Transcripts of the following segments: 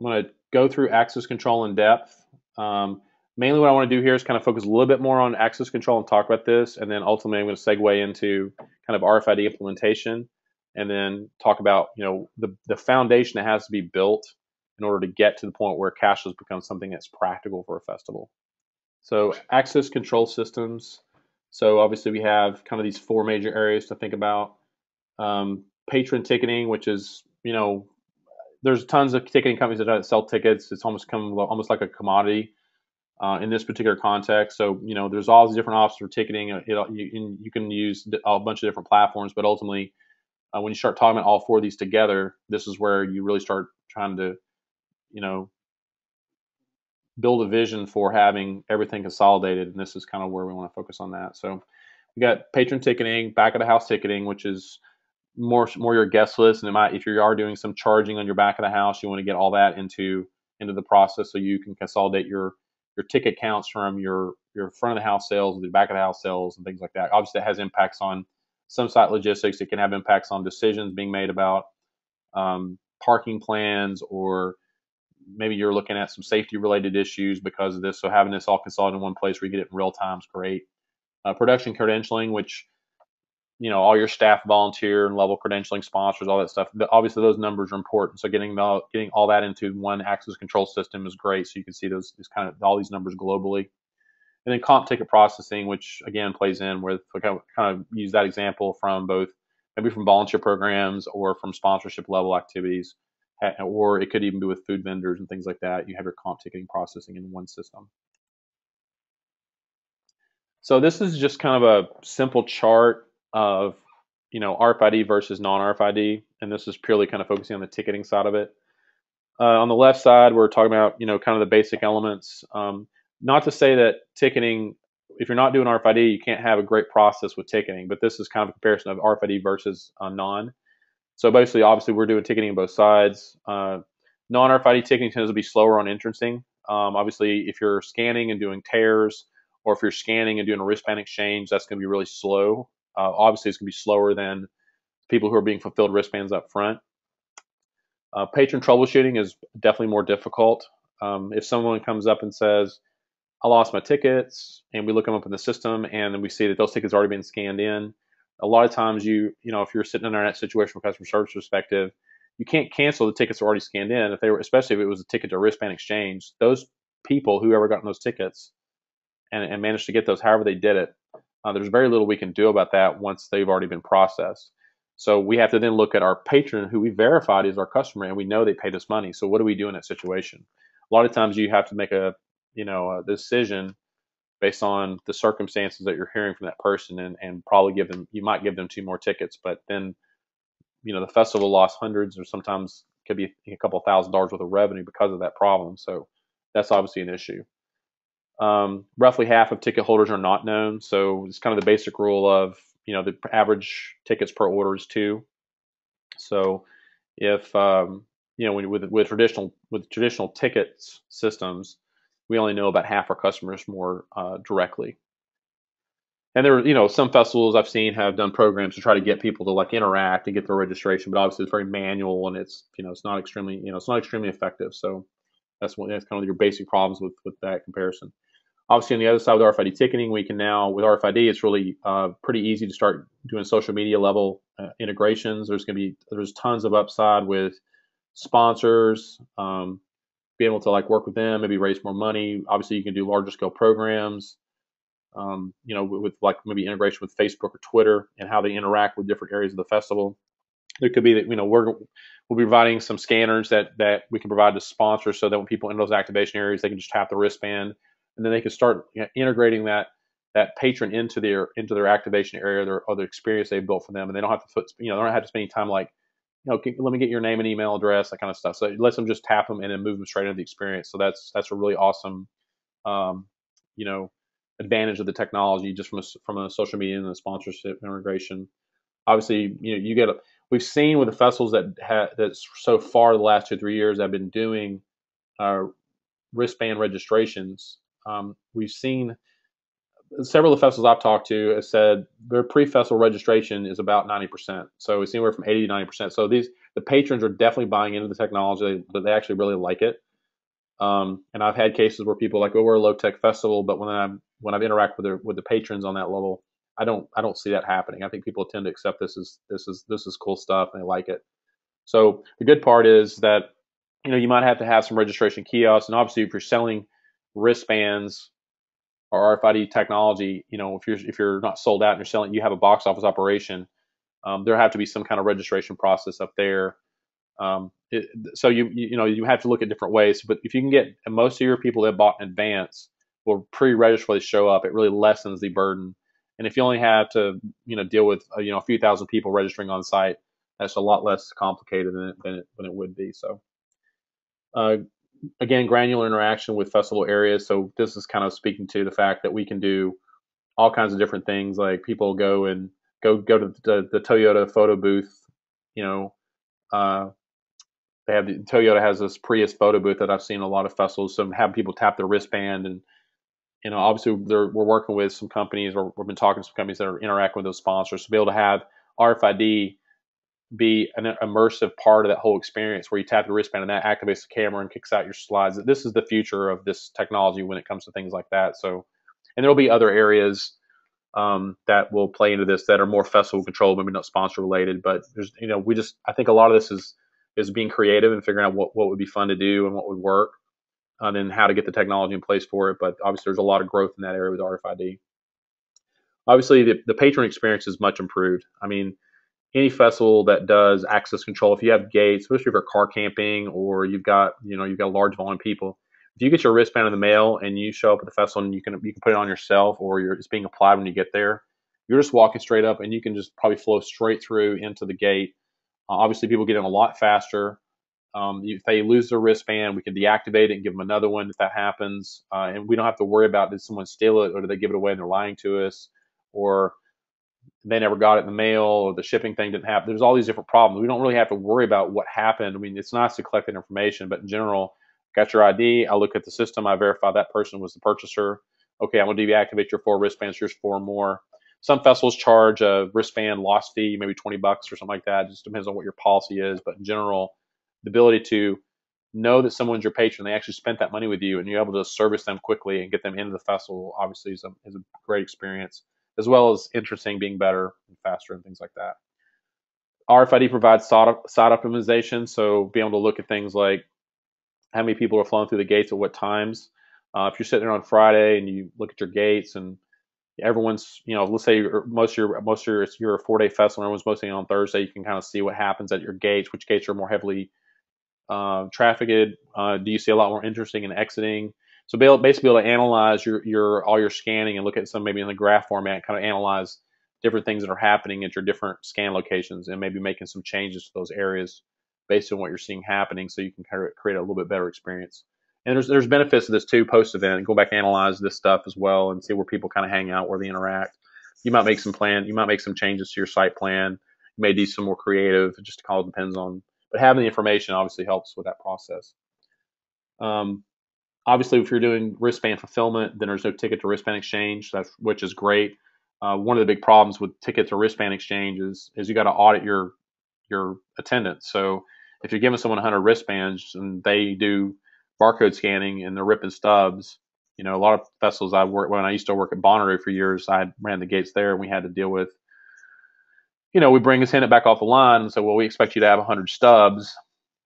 I'm going to go through access control in depth. Um, mainly what I want to do here is kind of focus a little bit more on access control and talk about this, and then ultimately I'm going to segue into kind of RFID implementation, and then talk about you know the the foundation that has to be built in order to get to the point where cashless becomes something that's practical for a festival. So access control systems. So obviously we have kind of these four major areas to think about. Um, patron ticketing, which is you know there's tons of ticketing companies that sell tickets. It's almost come almost like a commodity uh, in this particular context. So you know there's all these different options for ticketing. It, you, you, can use a bunch of different platforms, but ultimately uh, when you start talking about all four of these together, this is where you really start trying to you know build a vision for having everything consolidated, and this is kind of where we want to focus on that. So we got patron ticketing, back of the house ticketing, which is more more your guest list, and it might if you are doing some charging on your back of the house, you want to get all that into into the process so you can consolidate your your ticket counts from your your front of the house sales, the back of the house sales, and things like that. Obviously, that has impacts on some site logistics. It can have impacts on decisions being made about um, parking plans or maybe you're looking at some safety related issues because of this. So having this all consolidated in one place where you get it in real time is great. Uh, production credentialing, which you know all your staff volunteer and level credentialing sponsors all that stuff obviously those numbers are important so getting the, getting all that into one access control system is great so you can see those, kind of all these numbers globally and then comp ticket processing which again plays in with kind of use that example from both maybe from volunteer programs or from sponsorship level activities or it could even be with food vendors and things like that. You have your comp ticketing processing in one system. So this is just kind of a simple chart of you know RFID versus non-RFID, and this is purely kind of focusing on the ticketing side of it. Uh, on the left side, we're talking about you know kind of the basic elements. Um, not to say that ticketing, if you're not doing RFID, you can't have a great process with ticketing, but this is kind of a comparison of RFID versus uh, non. So basically, obviously, we're doing ticketing on both sides. Uh, non-RFID ticketing tends to be slower on entrancing. Um, obviously, if you're scanning and doing tears, or if you're scanning and doing a wristband exchange, that's going to be really slow. Uh, obviously, it's going to be slower than people who are being fulfilled wristbands up front. Uh, patron troubleshooting is definitely more difficult. Um, if someone comes up and says, I lost my tickets, and we look them up in the system, and then we see that those tickets already been scanned in, a lot of times you you know if you're sitting in that situation from customer service perspective you can't cancel the tickets already scanned in if they were especially if it was a ticket to wristband exchange those people whoever got those tickets and, and managed to get those however they did it uh, there's very little we can do about that once they've already been processed. So we have to then look at our patron who we verified is our customer and we know they paid us money. So what do we do in that situation? A lot of times you have to make a you know a decision based on the circumstances that you're hearing from that person and, and probably give them you might give them two more tickets but then you know the festival lost hundreds or sometimes could be a couple thousand dollars worth of revenue because of that problem. So that's obviously an issue um, roughly half of ticket holders are not known so it's kind of the basic rule of you know the average tickets per order is two so if um, you know with with traditional with traditional tickets systems we only know about half our customers more uh, directly. And there, you know, some festivals I've seen have done programs to try to get people to like interact and get their registration, but obviously it's very manual and it's, you know, it's not extremely, you know, it's not extremely effective. So that's one, that's kind of your basic problems with with that comparison. Obviously, on the other side with RFID ticketing, we can now with RFID, it's really uh, pretty easy to start doing social media level uh, integrations. There's going to be there's tons of upside with sponsors, um, be able to like work with them, maybe raise more money. Obviously, you can do larger scale programs. Um, you know, with, with, like maybe integration with Facebook or Twitter and how they interact with different areas of the festival. It could be that you know we're we'll be providing some scanners that that we can provide to sponsors so that when people enter those activation areas, they can just tap the wristband and then they can start integrating that that patron into their into their activation area their other experience they've built for them, and they don't have to put you know they don't have to spend any time like you know, let me get your name and email address, that kind of stuff. So it lets them just tap them and then move them straight into the experience. So that's that's a really awesome, um, you know, advantage of the technology just from a, from a social media and a sponsorship integration. Obviously, you know, you get a, we've seen with the festivals that ha, that so far the last two three years have been doing uh, wristband registrations. Um, we've seen several of the festivals I've talked to have said their pre-festival registration is about 90%. So it's anywhere from 80 to 90%. So these the patrons are definitely buying into the technology, but they actually really like it. Um, and I've had cases where people are like, "Oh, we're a low tech festival," but when I'm when I've interacted with the with the patrons on that level, I don't I don't see that happening. I think people tend to accept this is this is this is cool stuff and they like it. So the good part is that you know you might have to have some registration kiosks, and obviously if you're selling wristbands or RFID technology, you know if you're if you're not sold out and you're selling, you have a box office operation, um, there have to be some kind of registration process up there. Um, it, so you, you know you have to look at different ways. But if you can get most of your people that bought in advance will pre-register they show up, it really lessens the burden. And if you only have to you know deal with uh, you know a few thousand people registering on site, that's a lot less complicated than it, than it, than it would be. So. Uh, again, granular interaction with festival areas. So this is kind of speaking to the fact that we can do all kinds of different things. Like people go and go go to the, the Toyota photo booth. You know, uh, they have the, Toyota has this Prius photo booth that I've seen a lot of festivals. So have people tap their wristband and you know, obviously we're working with some companies, or we've been talking to some companies that are interacting with those sponsors to be able to have RFID be an immersive part of that whole experience where you tap your wristband and that activates the camera and kicks out your slides. This is the future of this technology when it comes to things like that. So, and there'll be other areas um, that will play into this that are more festival controlled, maybe not sponsor related, but there's, you know, we just, I think a lot of this is, is being creative and figuring out what, what would be fun to do and what would work and then how to get the technology in place for it. But obviously there's a lot of growth in that area with RFID. Obviously the, the patron experience is much improved. I mean, any festival that does access control, if you have gates, especially if you're car camping or you've got, you know, you've got a large volume of people, if you get your wristband in the mail and you show up at the festival and you can you can put it on yourself or it's being applied when you get there, you're just walking straight up and you can just probably flow straight through into the gate. Uh, obviously, people get in a lot faster. Um, if they lose their wristband, we can deactivate it and give them another one if that happens, uh, and we don't have to worry about did someone steal it or did they give it away and they're lying to us, or they never got it in the mail or the shipping thing didn't happen. There's all these different problems. We don't really have to worry about what happened. I mean, it's nice to collect that information, but in general, got your ID. I look at the system. I verify that person was the purchaser. Okay, I'm going to deactivate your four wristbands. Here's four more. Some festivals charge a wristband loss fee, maybe 20 bucks or something like that. It just depends on what your policy is. But in general, the ability to know that someone's your patron, they actually spent that money with you, and you're able to service them quickly and get them into the festival, obviously is a, is a great experience as well as interesting, being better and faster and things like that. RFID provides site optimization, so being able to look at things like how many people are flowing through the gates at what times. Uh, if you're sitting there on Friday and you look at your gates and everyone's, you know, let's say most of your most of your you're a four day festival, everyone's mostly on Thursday. You can kind of see what happens at your gates, which gates are more heavily uh, trafficked. Uh, do you see a lot more interesting and exiting? So be able, basically be able to analyze your, your all your scanning and look at some maybe in the graph format, kind of analyze different things that are happening at your different scan locations and maybe making some changes to those areas based on what you're seeing happening so you can kind of create a little bit better experience. And there's there's benefits to this too post event. Go back and analyze this stuff as well and see where people kind of hang out, where they interact. You might make some plan, you might make some changes to your site plan. You may do some more creative. It just all depends on. But having the information obviously helps with that process. Um, obviously, if you're doing wristband fulfillment, then there's no ticket to wristband exchange, which is great. Uh, one of the big problems with ticket to wristband exchange is, is you got to audit your your attendance. So if you're giving someone 100 wristbands and they do barcode scanning and they're ripping stubs, you know, a lot of festivals I work when I used to work at Bonnaroo for years, I ran the gates there and we had to deal with, you know, we bring his attendant back off the line and say, well, we expect you to have 100 stubs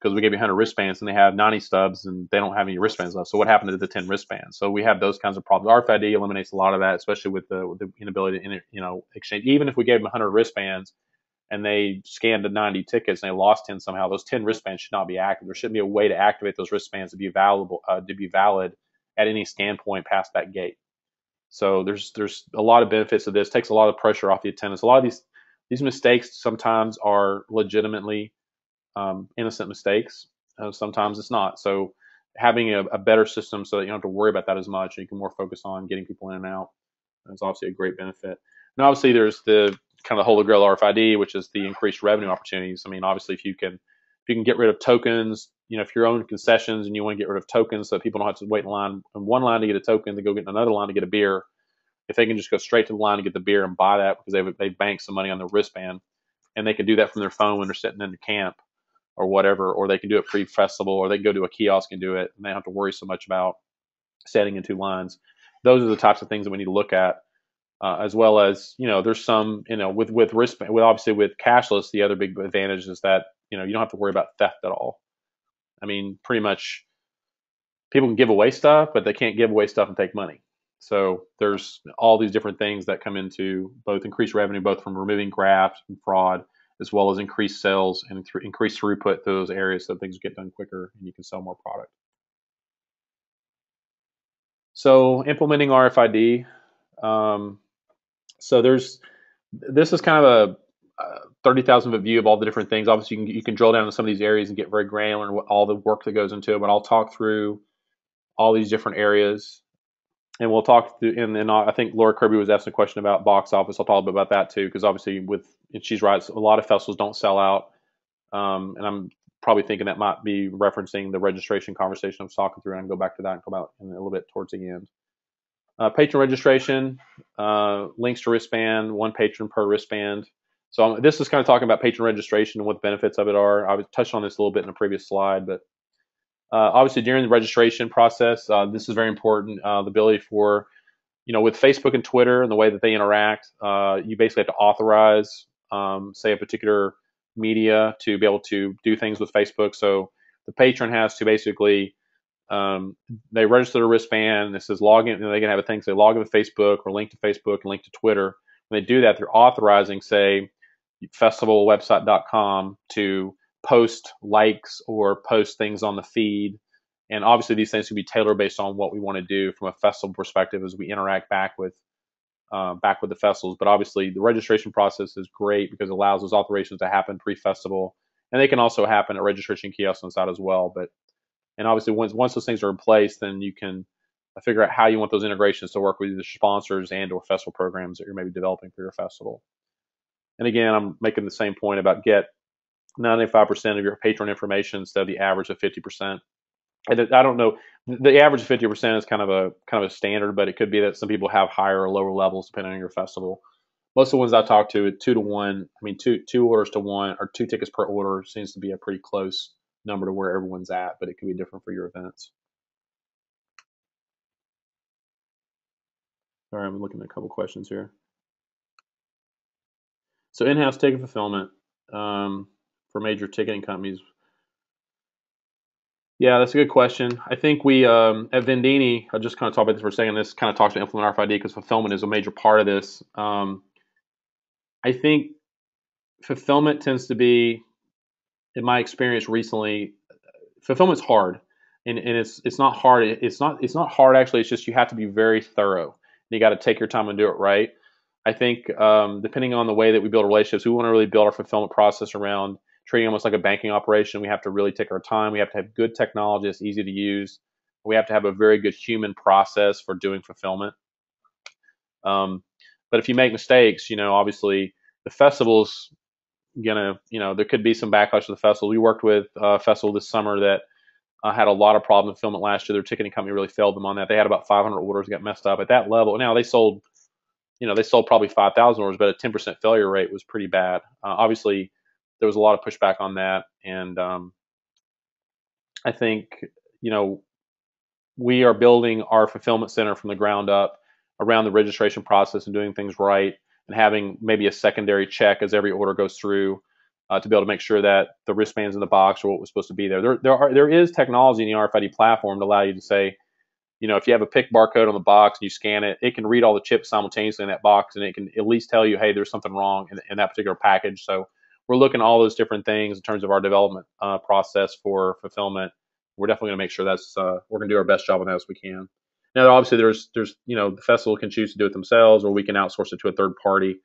because we gave you 100 wristbands and they have 90 stubs and they don't have any wristbands left. So what happened to the 10 wristbands? So we have those kinds of problems. RFID eliminates a lot of that, especially with the, with the inability to you know exchange. Even if we gave them 100 wristbands and they scanned the 90 tickets and they lost 10 somehow, those 10 wristbands should not be active. There shouldn't be a way to activate those wristbands to be valuable uh, to be valid at any scan point past that gate. So there's there's a lot of benefits of this. Takes a lot of pressure off the attendants. A lot of these these mistakes sometimes are legitimately um, innocent mistakes. Uh, sometimes it's not. So having a, a, better system so that you don't have to worry about that as much, and you can more focus on getting people in and out, is obviously a great benefit. And obviously, there's the kind of the holy grail RFID, which is the increased revenue opportunities. I mean, obviously, if you can if you can get rid of tokens, you know, if you're owning concessions and you want to get rid of tokens so people don't have to wait in line in one line to get a token, to go get another line to get a beer. If they can just go straight to the line to get the beer and buy that because they've they banked some money on their wristband, and they can do that from their phone when they're sitting in the camp, or whatever, or they can do it pre-festival, or they can go to a kiosk and do it, and they don't have to worry so much about standing in two lines. Those are the types of things that we need to look at, uh, as well as you know, there's some you know with with risk, with obviously with cashless, the other big advantage is that you know you don't have to worry about theft at all. I mean, pretty much people can give away stuff, but they can't give away stuff and take money. So there's all these different things that come into both increased revenue, both from removing graft and fraud, as well as increased sales and th- increased throughput through those areas so things get done quicker and you can sell more product. So implementing RFID. Um, so there's this is kind of a, a 30,000 foot view of all the different things. Obviously, you can, you can drill down to some of these areas and get very granular and all the work that goes into it. But I'll talk through all these different areas and we'll talk through, and then I think Laura Kirby was asking a question about box office. I'll talk a bit about that too, because obviously with and she's right, a lot of festivals don't sell out, um, and I'm probably thinking that might be referencing the registration conversation I was talking through, and I can go back to that and come out in a little bit towards the end. Uh, patron registration, uh, links to wristband, one patron per wristband. So this is kind of talking about patron registration and what the benefits of it are. I touched on this a little bit in a previous slide, but uh, obviously, during the registration process, uh, this is very important. Uh, the ability for, you know, with Facebook and Twitter and the way that they interact, uh, you basically have to authorize, um, say, a particular media to be able to do things with Facebook. So the patron has to basically um, they register the wristband. This is log in. they can have a thing say log in to Facebook or link to Facebook and link to Twitter. When they do that, they're authorizing, say, festivalwebsite.com to post likes or post things on the feed. And obviously, these things can be tailored based on what we want to do from a festival perspective as we interact back with uh, back with the festivals. But obviously, the registration process is great because it allows those authorizations to happen pre-festival, and they can also happen at registration kiosks on site as well. But and obviously, once once those things are in place, then you can figure out how you want those integrations to work with the sponsors and or festival programs that you're maybe developing for your festival. And again, I'm making the same point about get 95% of your patron information instead of the average of 50%. I don't know, the average 50% is kind of a kind of a standard, but it could be that some people have higher or lower levels depending on your festival. Most of the ones I talk to, two to one, I mean, two two orders to one or two tickets per order seems to be a pretty close number to where everyone's at, but it could be different for your events. All right, I'm looking at a couple questions here. So in-house ticket fulfillment. Um, for major ticketing companies? Yeah, that's a good question. I think we um, at Vendini, I'll just kind of talk about this for a second. This kind of talks to implement RFID because fulfillment is a major part of this. Um, I think fulfillment tends to be, in my experience recently, fulfillment's hard, and, and it's it's not hard. It's not it's not hard actually. It's just you have to be very thorough. You got to take your time and do it right. I think um, depending on the way that we build relationships, we want to really build our fulfillment process around treating almost like a banking operation. We have to really take our time. We have to have good technology that's easy to use. We have to have a very good human process for doing fulfillment. Um, but if you make mistakes, you know, obviously the festival's gonna, you know, there could be some backlash to the festival. We worked with a festival this summer that uh, had a lot of problems with fulfillment last year. Their ticketing company really failed them on that. They had about 500 orders got messed up at that level. Now they sold, you know, they sold probably 5,000 orders, but a 10% failure rate was pretty bad. Uh, obviously, there was a lot of pushback on that, and um, I think you know we are building our fulfillment center from the ground up around the registration process and doing things right, and having maybe a secondary check as every order goes through. Uh, to be able to make sure that the wristbands in the box are what was supposed to be there. There, there are there is technology in the RFID platform to allow you to say, you know, if you have a pick barcode on the box and you scan it, it can read all the chips simultaneously in that box, and it can at least tell you, hey, there's something wrong in, in that particular package. So we're looking at all those different things in terms of our development uh, process for fulfillment. We're definitely going to make sure that's uh, we're going to do our best job on that as we can. Now, obviously, there's there's you know the festival can choose to do it themselves, or we can outsource it to a third party.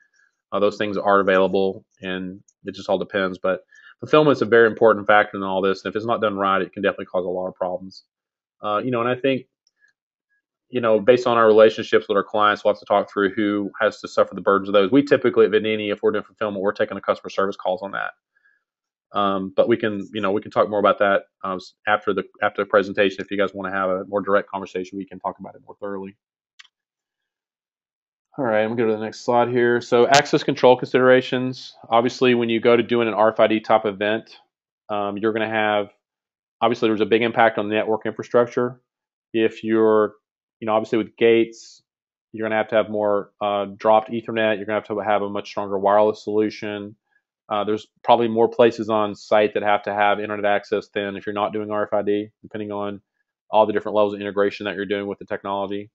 Uh, those things are available, and it just all depends. But fulfillment is a very important factor in all this, and if it's not done right, it can definitely cause a lot of problems. Uh, you know, and I think you know, based on our relationships with our clients, we'll have to talk through who has to suffer the burdens of those. We typically at Vendini, if we're doing fulfillment, we're taking the customer service calls on that. Um, but we can, you know, we can talk more about that uh, after the after the presentation. If you guys want to have a more direct conversation, we can talk about it more thoroughly. All right, I'm gonna go to the next slide here. So access control considerations. Obviously, when you go to doing an RFID type event, Um, you're going to have obviously there's a big impact on the network infrastructure. If you're, you know, obviously with gates, you're going to have to have more uh, dropped Ethernet. You're going to have to have a much stronger wireless solution. Uh, there's probably more places on site that have to have internet access than if you're not doing RFID, depending on all the different levels of integration that you're doing with the technology.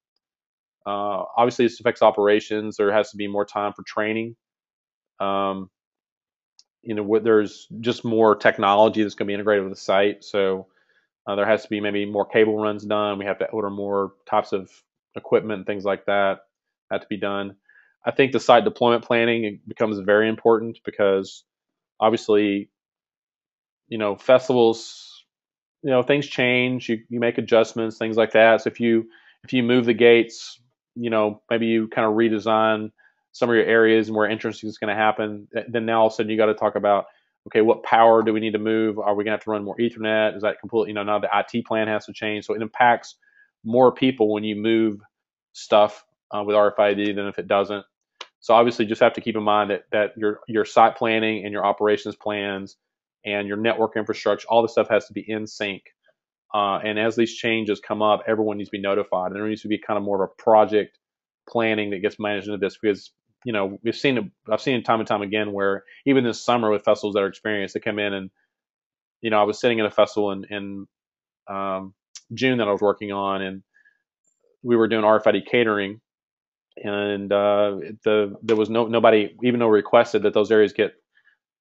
Uh, obviously, this affects operations. There has to be more time for training. Um, you know, there's just more technology that's going to be integrated with the site. So uh, there has to be maybe more cable runs done. We have to order more types of equipment and things like that have to be done. I think the site deployment planning becomes very important because obviously, you know, festivals, you know, things change. You, you make adjustments, things like that. So if you if you move the gates, you know, maybe you kind of redesign some of your areas and where entrance is going to happen. Then now all of a sudden you got to talk about okay, what power do we need to move? Are we going to have to run more Ethernet? Is that completely, you know, now the IT plan has to change. So it impacts more people when you move stuff uh, with RFID than if it doesn't. So obviously, just have to keep in mind that that your your site planning and your operations plans and your network infrastructure, all this stuff has to be in sync. Uh, and as these changes come up, everyone needs to be notified. And there needs to be kind of more of a project planning that gets managed into this because you know we've seen it. I've seen it time and time again where even this summer with festivals that are experienced, they come in and you know I was sitting at a festival in in um, June that I was working on, and we were doing RFID catering, and uh, the there was no nobody even though requested that those areas get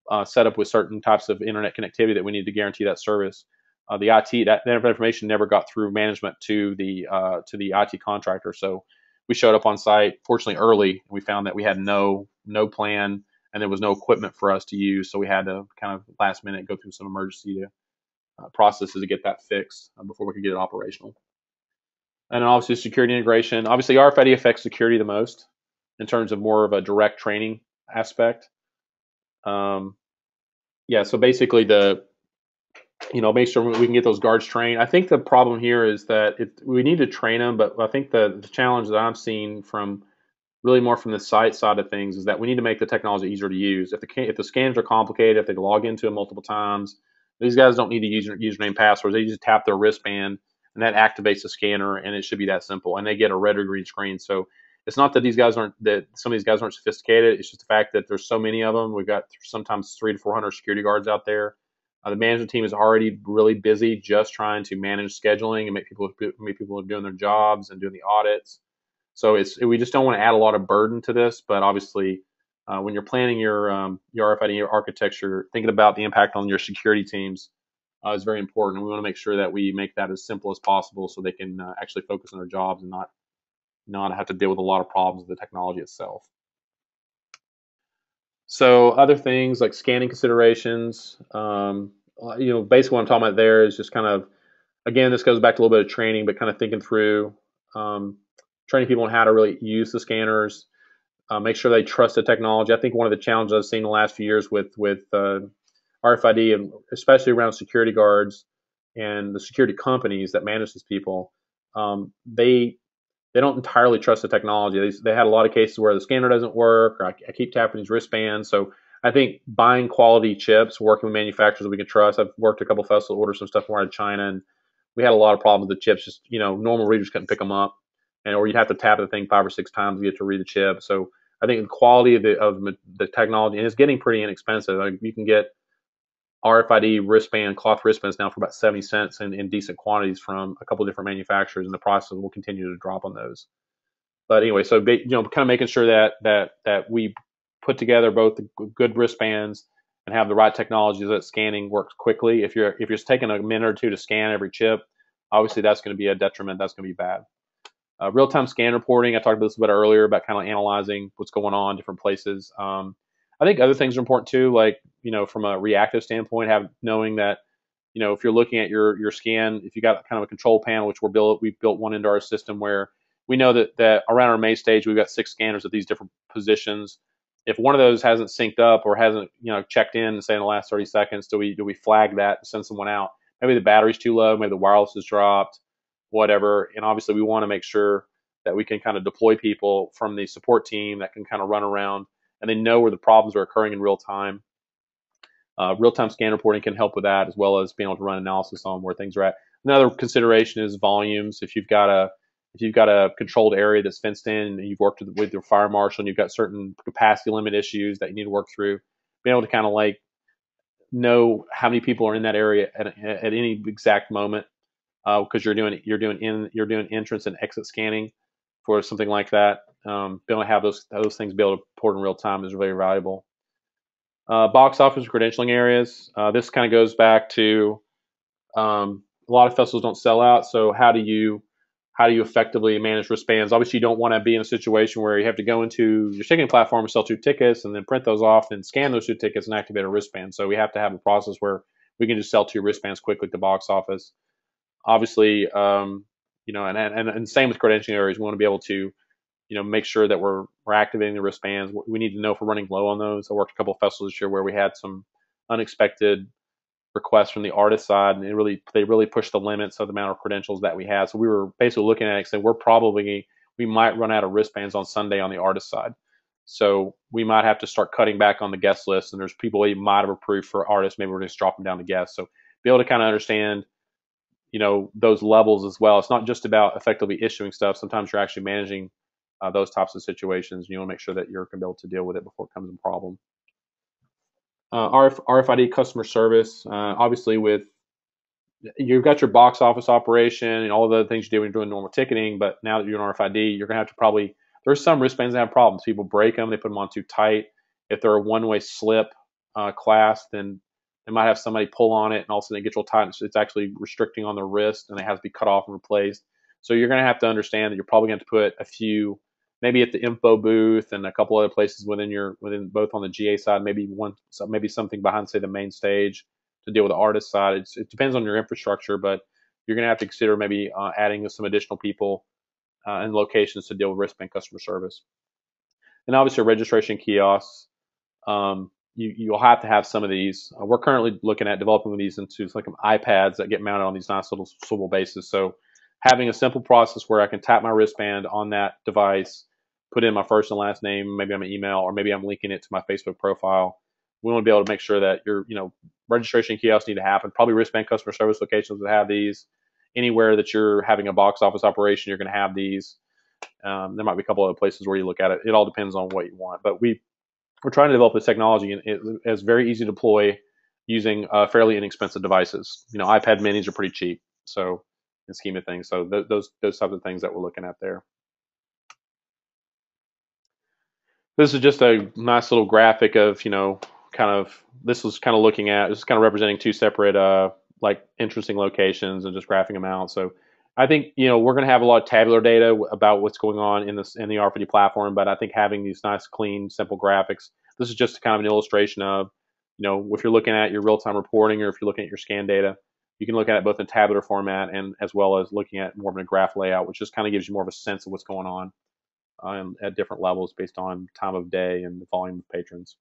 uh, set up with certain types of internet connectivity that we need to guarantee that service. Uh, the IT that, that information never got through management to the uh, to the IT contractor. So we showed up on site, fortunately early. We found that we had no no plan and there was no equipment for us to use. So we had to kind of last minute go through some emergency uh, processes to get that fixed uh, before we could get it operational and obviously security integration. Obviously, RFID affects security the most in terms of more of a direct training aspect. Um, yeah, so basically the you know make sure we can get those guards trained. I think the problem here is that it, we need to train them, but I think the, the challenge that I'm seeing from really more from the site side of things is that we need to make the technology easier to use. If the if the scans are complicated, if they log into it multiple times, these guys don't need to use username passwords. They just tap their wristband and that activates the scanner, and it should be that simple. And they get a red or green screen. So it's not that these guys aren't that some of these guys aren't sophisticated. It's just the fact that there's so many of them. We've got sometimes three to four hundred security guards out there. Uh, the management team is already really busy just trying to manage scheduling and make people make people doing their jobs and doing the audits. So it's we just don't want to add a lot of burden to this. But obviously, uh, when you're planning your um, your RFID architecture, thinking about the impact on your security teams uh, is very important. And we want to make sure that we make that as simple as possible so they can uh, actually focus on their jobs and not not have to deal with a lot of problems with the technology itself. So other things like scanning considerations, um, you know, basically what I'm talking about there is just kind of, again, this goes back to a little bit of training, but kind of thinking through um, training people on how to really use the scanners, uh, make sure they trust the technology. I think one of the challenges I've seen in the last few years with with uh, RFID, and especially around security guards and the security companies that manage these people, um, they they don't entirely trust the technology. They, they had a lot of cases where the scanner doesn't work, or I, I keep tapping these wristbands. So I think buying quality chips, working with manufacturers that we can trust. I've worked a couple of festivals, ordered some stuff from out of China, and we had a lot of problems with the chips. Just you know, normal readers couldn't pick them up, and or you'd have to tap the thing five or six times to get to read the chip. So I think the quality of the of the technology, and it's getting pretty inexpensive. Like you can get RFID wristband, cloth wristbands now for about 70 cents in, in decent quantities from a couple different manufacturers, and the prices will continue to drop on those. But anyway, so you know, kind of making sure that that that we put together both the good wristbands and have the right technology so that scanning works quickly. If you're if you're taking a minute or two to scan every chip, obviously that's going to be a detriment. That's going to be bad. Uh, real-time scan reporting. I talked about this a bit earlier about kind of analyzing what's going on different places. Um, I think other things are important too, like you know, from a reactive standpoint, have knowing that you know if you're looking at your your scan, if you got kind of a control panel, which we're built, we've built one into our system where we know that that around our main stage we've got six scanners at these different positions. If one of those hasn't synced up or hasn't you know checked in, say in the last 30 seconds, do we do we flag that and send someone out? Maybe the battery's too low, maybe the wireless is dropped, whatever. And obviously we want to make sure that we can kind of deploy people from the support team that can kind of run around and they know where the problems are occurring in real time. Uh, real-time scan reporting can help with that, as well as being able to run analysis on where things are at. Another consideration is volumes. If you've got a if you've got a controlled area that's fenced in and you've worked with, your fire marshal and you've got certain capacity limit issues that you need to work through, being able to kind of like know how many people are in that area at, at any exact moment because uh, you're doing you're doing in you're doing entrance and exit scanning for something like that. Um, being able to have those those things be able to report in real time is really valuable. Uh, box office credentialing areas. Uh, this kind of goes back to um, a lot of festivals don't sell out. So how do you how do you effectively manage wristbands? Obviously, you don't want to be in a situation where you have to go into your ticketing platform and sell two tickets and then print those off and scan those two tickets and activate a wristband. So we have to have a process where we can just sell two wristbands quickly at the box office. Obviously, um, you know, and, and and same with credentialing areas. We want to be able to, you know, make sure that we're we're activating the wristbands. We need to know if we're running low on those. I worked a couple of festivals this year where we had some unexpected requests from the artist side, and they really they really pushed the limits of the amount of credentials that we had. So we were basically looking at it and saying we're probably we might run out of wristbands on Sunday on the artist side. So we might have to start cutting back on the guest list, and there's people we might have approved for artists. Maybe we're just dropping down to guests. So be able to kind of understand, you know, those levels as well. It's not just about effectively issuing stuff. Sometimes you're actually managing uh, those types of situations. And you want to make sure that you're going to be able to deal with it before it becomes a problem uh, RF, RFID customer service. Uh, obviously, with you've got your box office operation and all the things you do when you're doing normal ticketing, but now that you're an RFID, you're gonna have to probably there's some wristbands that have problems. People break them, they put them on too tight. If they're a one-way slip uh, class, then they might have somebody pull on it and all of a sudden it gets real tight. So it's actually restricting on the wrist and it has to be cut off and replaced. So you're going to have to understand that you're probably going to put a few maybe at the info booth and a couple other places within your within both on the GA side, maybe one maybe something behind say the main stage to deal with the artist side. It's, it depends on your infrastructure, but you're going to have to consider maybe uh, adding some additional people uh, and locations to deal with wristband customer service. And obviously, registration kiosks. Um, you, you'll have to have some of these. Uh, we're currently looking at developing these into like iPads that get mounted on these nice little swivel bases. So having a simple process where I can tap my wristband on that device put in my first and last name, maybe I'm an email, or maybe I'm linking it to my Facebook profile. We want to be able to make sure that your, you know, registration kiosks need to happen. Probably wristband customer service locations that have these. Anywhere that you're having a box office operation, you're going to have these. Um, there might be a couple other places where you look at it. It all depends on what you want. But we we're trying to develop this technology, and it is very easy to deploy using uh, fairly inexpensive devices. You know, iPad Minis are pretty cheap, so in scheme of things. So th- those those types of things that we're looking at there. This is just a nice little graphic of you know kind of this was kind of looking at this is kind of representing two separate uh like interesting locations and just graphing them out. So i think you know we're going to have a lot of tabular data about what's going on in this in the rfid platform but i think having these nice clean simple graphics this is just kind of an illustration of you know if you're looking at your real-time reporting or if you're looking at your scan data you can look at it both in tabular format and as well as looking at more of a graph layout which just kind of gives you more of a sense of what's going on um, at different levels based on time of day and the volume of patrons.